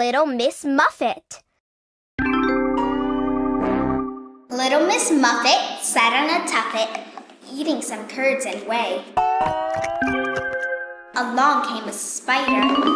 Little Miss Muffet. Little Miss Muffet sat on a tuffet, eating some curds and whey. Along came a spider,